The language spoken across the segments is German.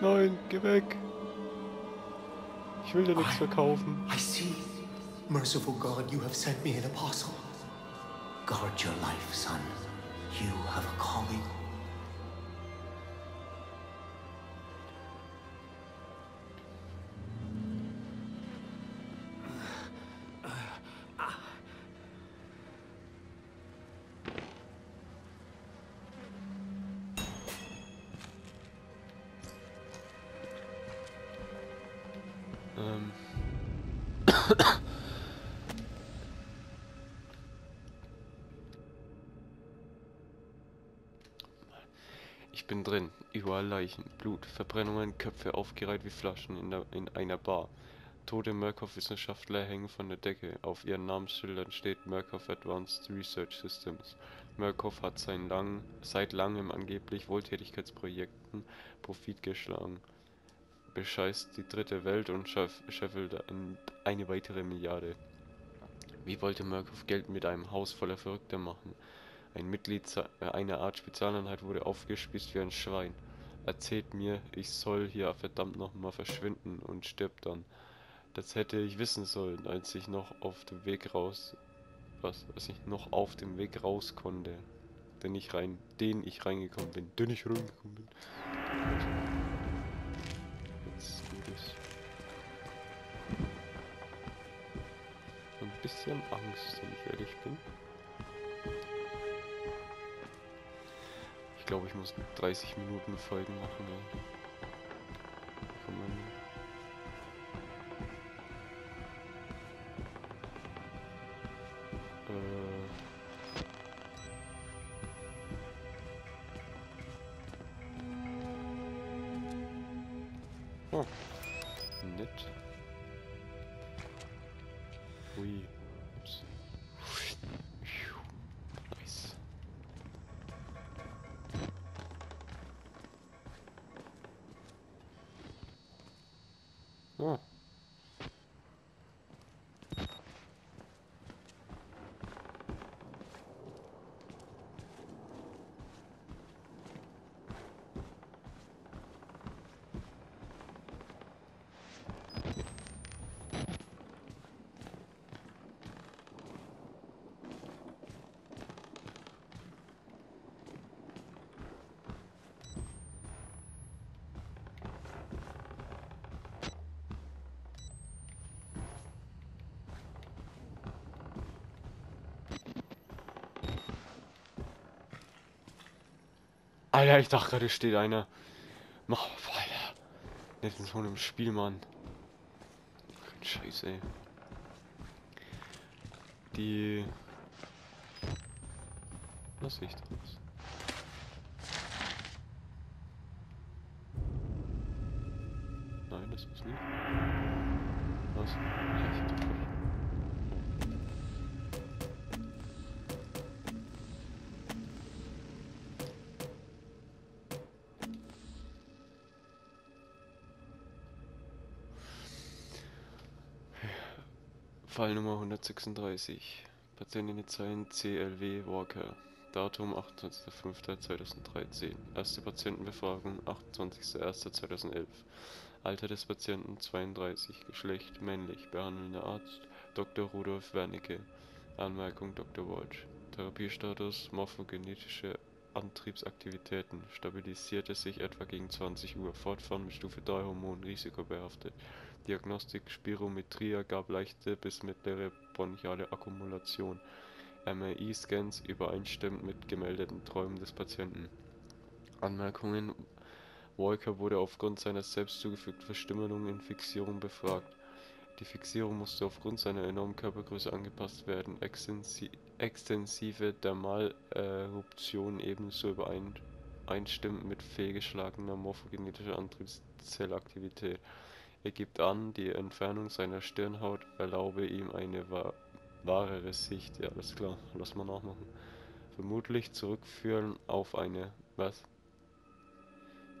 Nein, geh weg. Ich will dir nichts verkaufen. I see. Merciful God, you have sent me an apostle. Guard your life, son. You have a calling. Ich bin drin. Überall Leichen, Blut, Verbrennungen, Köpfe aufgereiht wie Flaschen in, der, in einer Bar. Tote Murkoff-Wissenschaftler hängen von der Decke. Auf ihren Namensschildern steht Murkoff Advanced Research Systems. Murkoff hat sein lang, seit langem angeblich Wohltätigkeitsprojekten Profit geschlagen. Bescheißt die dritte Welt und scheffelt ein, eine weitere Milliarde. Wie wollte Murkoff Geld mit einem Haus voller Verrückter machen? Ein Mitglied äh, einer Art Spezialeinheit wurde aufgespießt wie ein Schwein. Erzählt mir, ich soll hier verdammt nochmal verschwinden und stirbt dann. Das hätte ich wissen sollen, als ich noch auf dem Weg raus. Was? Als ich noch auf dem Weg raus konnte. Den ich rein. Den ich reingekommen bin. Den ich reingekommen bin. Bisschen Angst, wenn ich ehrlich bin. Ich glaube, ich muss 30 Minuten Folgen machen. Ey. Man Äh. Oh. Nett. Ui. Alter, ich dachte gerade steht einer. Mach, Alter. Nicht in so einem Spiel, Mann. Kein Scheiß, ey. Die. Was sehe ich draus? Nein, das ist nicht. Was? Ja, Fall Nummer 136. Patienteninitialen CLW Walker. Datum 28.05.2013. Erste Patientenbefragung 28.01.2011. Alter des Patienten 32. Geschlecht männlich. Behandelnder Arzt Dr. Rudolf Wernicke. Anmerkung Dr. Walsh. Therapiestatus morphogenetische Antriebsaktivitäten. Stabilisierte sich etwa gegen 20 Uhr. Fortfahren mit Stufe 3 Hormon risikobehaftet. Diagnostik Spirometrie ergab leichte bis mittlere bronchiale Akkumulation. MRI-Scans übereinstimmend mit gemeldeten Träumen des Patienten. Anmerkungen Walker wurde aufgrund seiner selbst zugefügten Verstümmelung in Fixierung befragt. Die Fixierung musste aufgrund seiner enormen Körpergröße angepasst werden. Extensi extensive Dermaleruption ebenso übereinstimmend mit fehlgeschlagener morphogenetischer Antriebszellaktivität. Er gibt an, die Entfernung seiner Stirnhaut erlaube ihm eine wa wahrere Sicht. Ja, alles klar, lass mal nachmachen. Vermutlich zurückführen auf eine. Was?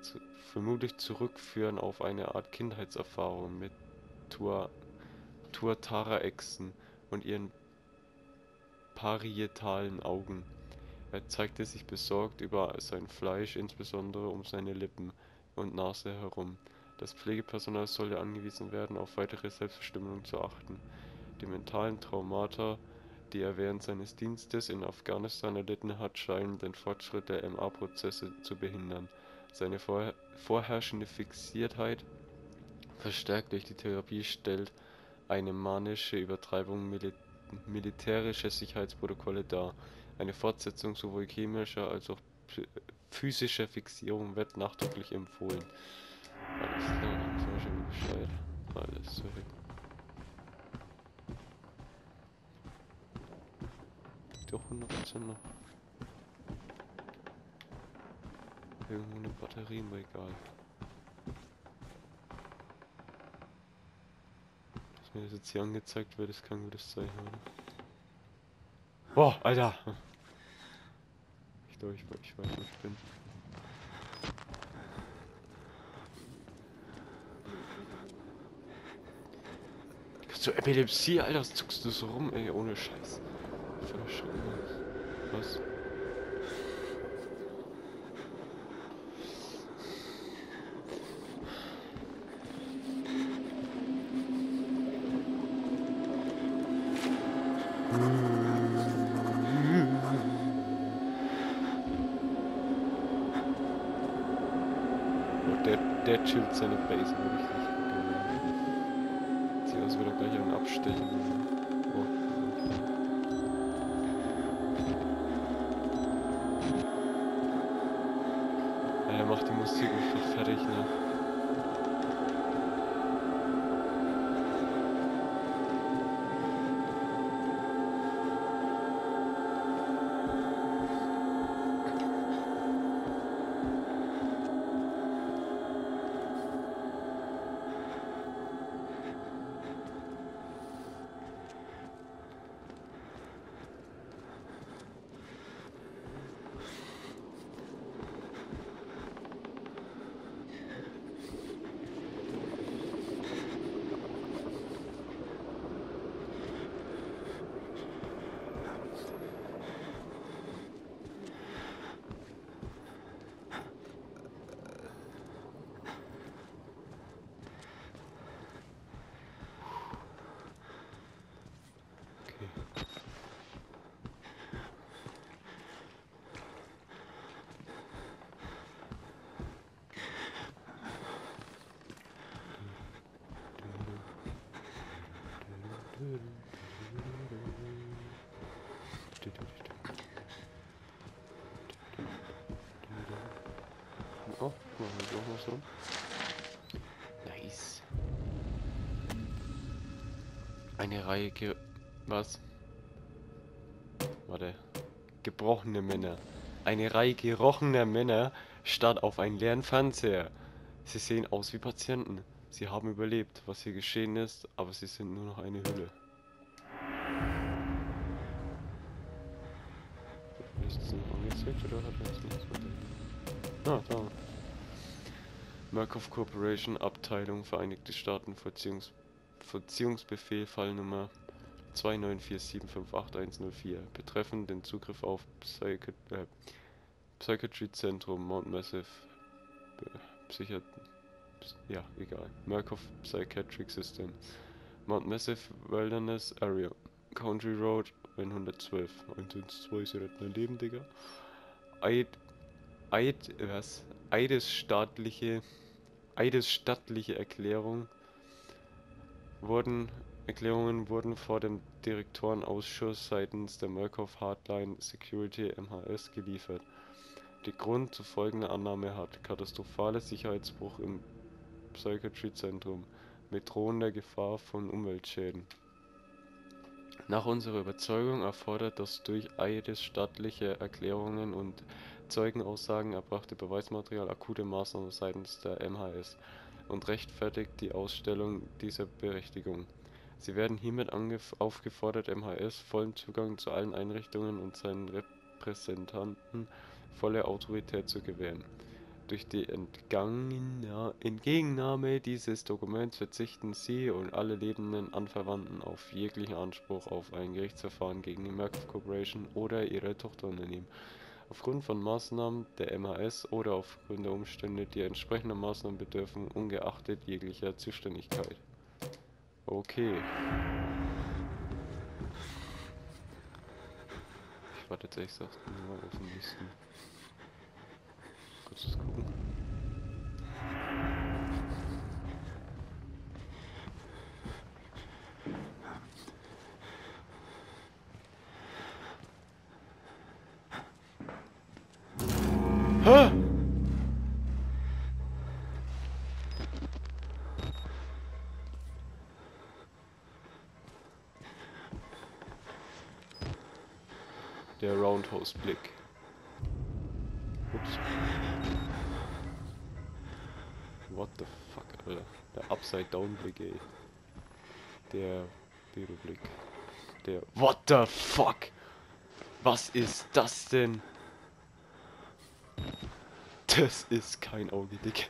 Zu, vermutlich zurückführen auf eine Art Kindheitserfahrung mit Tua, Tuatara-Echsen und ihren parietalen Augen. Er zeigte sich besorgt über sein Fleisch, insbesondere um seine Lippen. und Nase herum. Das Pflegepersonal sollte angewiesen werden, auf weitere Selbstbestimmung zu achten. Die mentalen Traumata, die er während seines Dienstes in Afghanistan erlitten hat, scheinen den Fortschritt der MA-Prozesse zu behindern. Seine vorherrschende Fixiertheit, verstärkt durch die Therapie, stellt eine manische Übertreibung mili militärischer Sicherheitsprotokolle dar. Eine Fortsetzung sowohl chemischer als auch physischer Fixierung wird nachdrücklich empfohlen. Alles klar, dann sind wir schon Bescheid. Alles zurück. Doch 100% noch. Irgendwo eine Batterie im Regal. Mir das jetzt hier angezeigt wird, ist kein gutes Zeichen, oder? Boah, Alter! Ich glaube, ich, ich weiß, wo ich bin. So Epilepsie, Alter, was zuckst du so rum, ey, ohne Scheiß. Voll Was? Der, der chillt seine Base, ich nicht Sieht aus, würde gleich einen abstechen. Oh. Er macht die Musik einfach fertig, ne? Machen wir noch was rum. Nice. Eine Reihe ge... Was? Warte. Gebrochene Männer. Eine Reihe gerochener Männer starrt auf einen leeren Fernseher. Sie sehen aus wie Patienten. Sie haben überlebt, was hier geschehen ist, aber sie sind nur noch eine Hülle. Ist das noch angezeigt oder hat er jetzt nichts Ah, da. Markov Corporation, Abteilung Vereinigte Staaten, Vollziehungs Vollziehungsbefehl, Fallnummer 294758104, betreffend den Zugriff auf Psychi äh, Psychiatry Zentrum Mount Massive Psychiat ja, egal. Markov Psychiatric System. Mount Massive Wilderness Area. Country Road 112. 112 ist ja nicht mein Leben, Digga. Eid, Eid, was? Eidesstaatliche, eidesstattliche Erklärung wurden, Erklärungen wurden vor dem Direktorenausschuss seitens der Markov Hardline Security MHS geliefert. Die Grund zu folgender Annahme hat katastrophale Sicherheitsbruch im Psychiatrie-Zentrum mit drohender Gefahr von Umweltschäden. Nach unserer Überzeugung erfordert das durch eidesstattliche Erklärungen und Zeugenaussagen erbrachte Beweismaterial akute Maßnahmen seitens der MHS und rechtfertigt die Ausstellung dieser Berechtigung. Sie werden hiermit aufgefordert, MHS vollen Zugang zu allen Einrichtungen und seinen Repräsentanten volle Autorität zu gewähren durch die Entgegennahme dieses Dokuments verzichten Sie und alle lebenden Anverwandten auf jeglichen Anspruch auf ein Gerichtsverfahren gegen die Merck Corporation oder ihre Tochterunternehmen. Aufgrund von Maßnahmen der MAS oder aufgrund der Umstände, die entsprechender Maßnahmen bedürfen, ungeachtet jeglicher Zuständigkeit. Okay. Ich warte jetzt ehrlich auf den nächsten. Kurz gucken. Der Roundhouse-Blick. Ups. What the fuck, Alter. Der Upside-Down-Blick, ey. Der Bero-Blick. Der... What the fuck? Was ist das denn? Das ist kein Auge, Dick.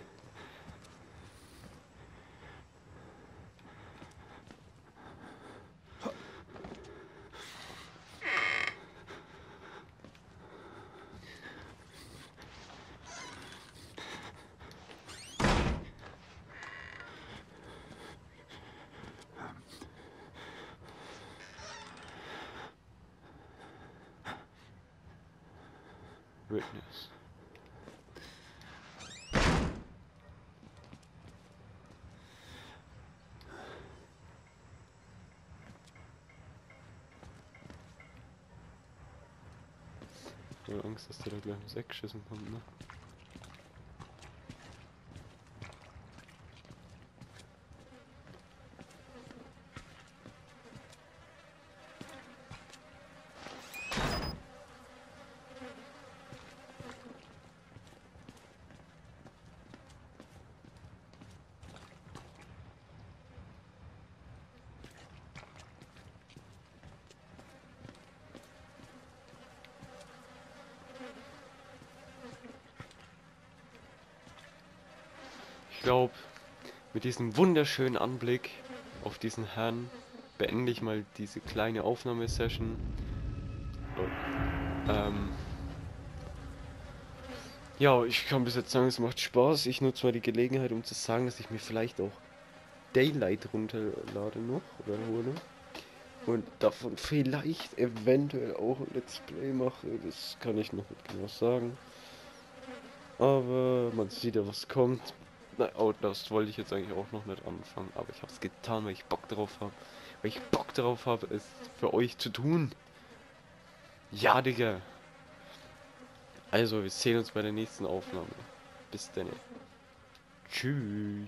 Witness. Ich habe Angst, dass der da gleich ins Eck geschissen kommt, ne? Ich glaube, mit diesem wunderschönen Anblick auf diesen Herrn beende ich mal diese kleine Aufnahmesession. Ähm ja, ich kann bis jetzt sagen, es macht Spaß. Ich nutze mal die Gelegenheit, um zu sagen, dass ich mir vielleicht auch Daylight runterlade noch oder hole. Und davon vielleicht eventuell auch ein Let's Play mache. Das kann ich noch nicht genau sagen. Aber man sieht ja, was kommt. Na, Outlast wollte ich jetzt eigentlich auch noch nicht anfangen, aber ich habe es getan, weil ich Bock drauf habe. Weil ich Bock drauf habe, es für euch zu tun. Ja, Digga. Also, wir sehen uns bei der nächsten Aufnahme. Bis dann. Tschüss.